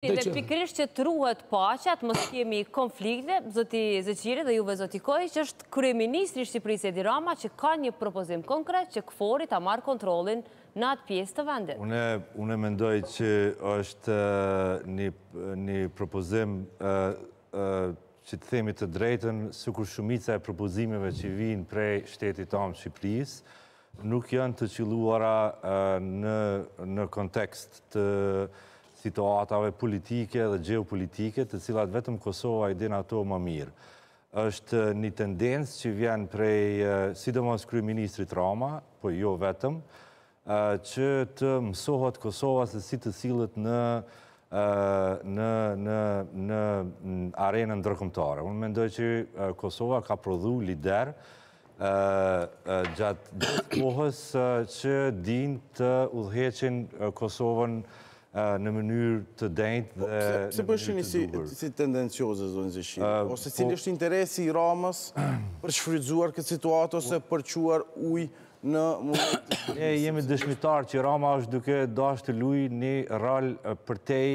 Dhe pikërisht që të ruhet paqja, të mos kemi konflikte, zoti Zeqiri dhe juve zoti Kojiq, është kryeministri i Shqipërisë Edi Rama që ka një propozim konkret që KFOR-i ta marrë kontrollin në atë pjesë të vendit. Unë unë mendoj që është një një propozim që të themi të drejtën, sikur shumica e propozimeve që vijnë prej shtetit amë Shqipërisë, Nuk janë të qëlluara në kontekst të situatave politike dhe gjeopolitike, të cilat vetëm Kosova i din ato më mirë. Është një tendencë që vjen prej, sidomos kryeministrit Rama, po jo vetëm, që të mësohet Kosova se si të sillet në në në në arenën ndërkombëtare. Unë mendoj që Kosova ka prodhu lider Gjatë kohës që dinë të udhëheqin Kosovën në mënyrë të denjtë dhe në mënyrë të duhur. Pse po e shihni si tendencioze, zoti Zeqiri? Ose cili është interesi i Ramës për shfrytëzuar këtë situatë ose për çuar ujë në mulli të Shqipërisë? Ne jemi dëshmitarë që Rama është duke dashtë të luajë një rol përtej